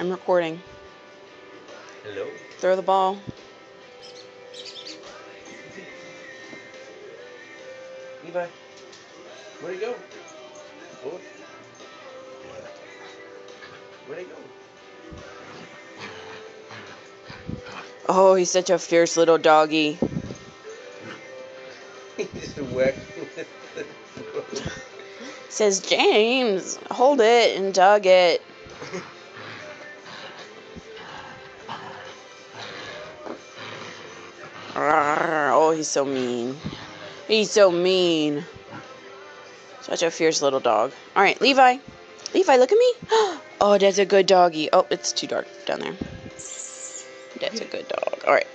I'm recording. Hello. Throw the ball. Levi. Where'd he go? Oh. Where'd he go? Oh, he's such a fierce little doggy. he's just whacked with the Says James, hold it and dug it. Oh, he's so mean. He's so mean. Such a fierce little dog. All right, Levi. Levi, look at me. Oh, that's a good doggy. Oh, it's too dark down there. That's a good dog. All right.